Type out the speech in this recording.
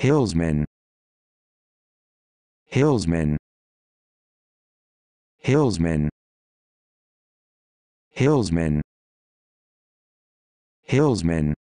Hillsman. Hillsman. Hillsman. Hillsman. Hillsman.